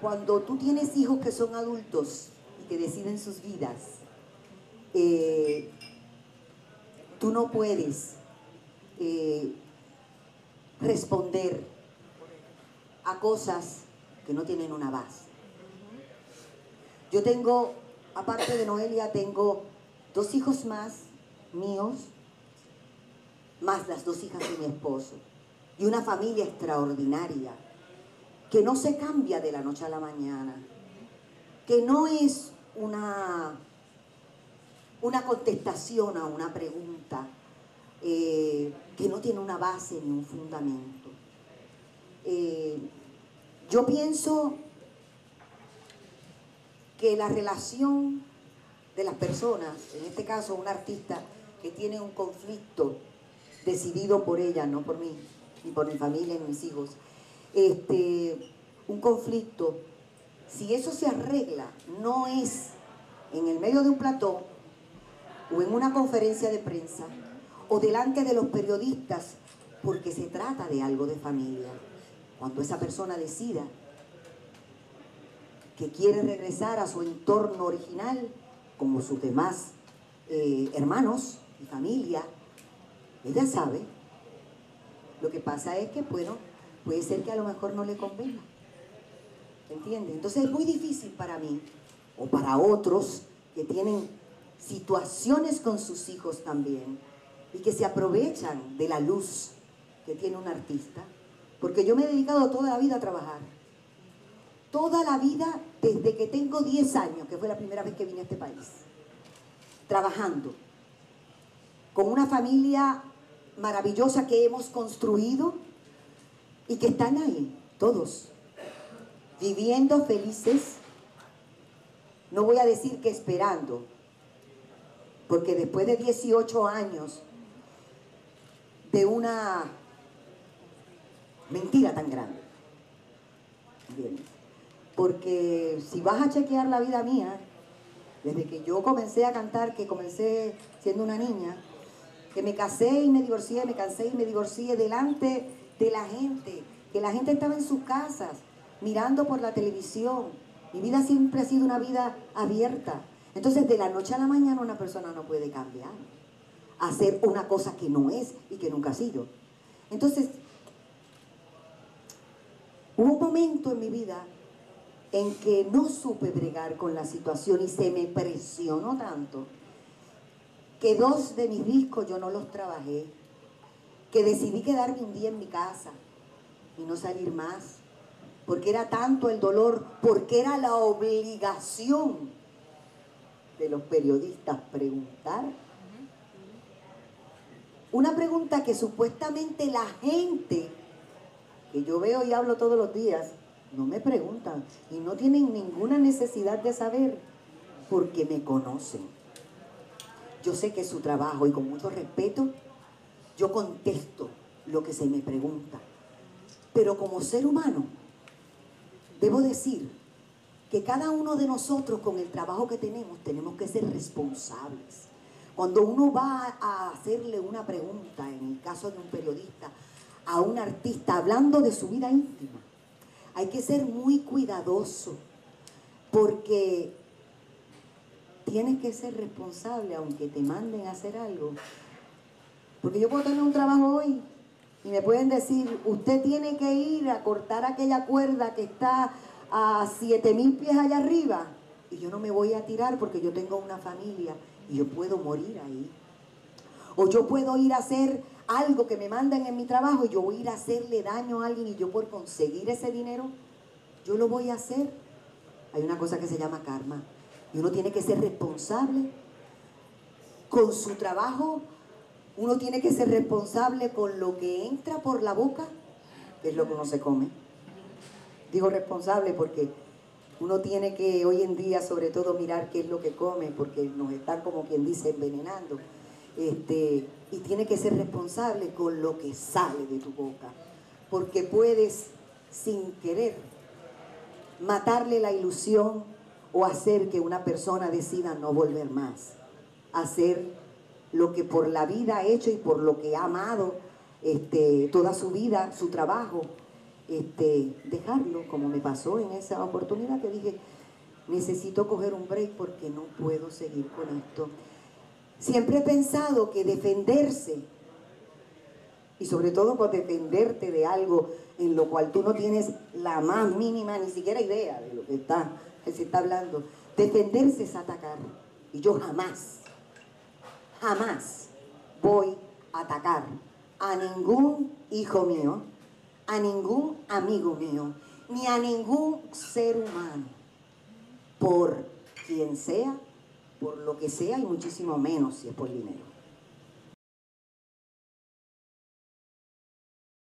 cuando tú tienes hijos que son adultos y que deciden sus vidas, eh, tú no puedes eh, responder a cosas que no tienen una base. Yo tengo, aparte de Noelia, tengo dos hijos más míos, más las dos hijas de mi esposo, y una familia extraordinaria, que no se cambia de la noche a la mañana, que no es una, una contestación a una pregunta, eh, que no tiene una base ni un fundamento. Eh, yo pienso que la relación de las personas, en este caso un artista que tiene un conflicto decidido por ella, no por mí, ni por mi familia, ni mis hijos, este, un conflicto, si eso se arregla, no es en el medio de un plató o en una conferencia de prensa o delante de los periodistas, porque se trata de algo de familia. Cuando esa persona decida que quiere regresar a su entorno original, como sus demás eh, hermanos y familia, ella sabe. Lo que pasa es que, bueno, puede ser que a lo mejor no le convenga. ¿Entiendes? Entonces es muy difícil para mí, o para otros que tienen situaciones con sus hijos también, y que se aprovechan de la luz que tiene un artista, porque yo me he dedicado toda la vida a trabajar. Toda la vida, desde que tengo 10 años, que fue la primera vez que vine a este país, trabajando, con una familia maravillosa que hemos construido y que están ahí, todos, viviendo felices, no voy a decir que esperando, porque después de 18 años de una mentira tan grande, porque si vas a chequear la vida mía, desde que yo comencé a cantar, que comencé siendo una niña, que me casé y me divorcié, me cansé y me divorcié delante de la gente, que la gente estaba en sus casas, mirando por la televisión. Mi vida siempre ha sido una vida abierta. Entonces, de la noche a la mañana una persona no puede cambiar, hacer una cosa que no es y que nunca ha sido. Entonces, hubo un momento en mi vida en que no supe bregar con la situación y se me presionó tanto que dos de mis discos yo no los trabajé, que decidí quedarme un día en mi casa y no salir más, porque era tanto el dolor, porque era la obligación de los periodistas preguntar. Una pregunta que supuestamente la gente que yo veo y hablo todos los días, no me preguntan y no tienen ninguna necesidad de saber porque me conocen. Yo sé que es su trabajo y con mucho respeto yo contesto lo que se me pregunta. Pero como ser humano, debo decir que cada uno de nosotros con el trabajo que tenemos tenemos que ser responsables. Cuando uno va a hacerle una pregunta, en el caso de un periodista, a un artista hablando de su vida íntima, hay que ser muy cuidadoso porque tienes que ser responsable aunque te manden a hacer algo. Porque yo puedo tener un trabajo hoy y me pueden decir, usted tiene que ir a cortar aquella cuerda que está a 7000 pies allá arriba. Y yo no me voy a tirar porque yo tengo una familia y yo puedo morir ahí. O yo puedo ir a hacer algo que me mandan en mi trabajo y yo voy a ir a hacerle daño a alguien y yo por conseguir ese dinero, yo lo voy a hacer. Hay una cosa que se llama karma. Y uno tiene que ser responsable con su trabajo. Uno tiene que ser responsable con lo que entra por la boca, que es lo que uno se come. Digo responsable porque uno tiene que hoy en día sobre todo mirar qué es lo que come, porque nos están como quien dice envenenando. Este, y tiene que ser responsable con lo que sale de tu boca, porque puedes sin querer matarle la ilusión o hacer que una persona decida no volver más, hacer lo que por la vida ha hecho y por lo que ha amado este, toda su vida, su trabajo, este, dejarlo, como me pasó en esa oportunidad que dije, necesito coger un break porque no puedo seguir con esto. Siempre he pensado que defenderse, y sobre todo por defenderte de algo en lo cual tú no tienes la más mínima, ni siquiera idea de lo que, está, que se está hablando, defenderse es atacar. Y yo jamás, jamás voy a atacar a ningún hijo mío, a ningún amigo mío, ni a ningún ser humano, por quien sea, por lo que sea y muchísimo menos si es por dinero.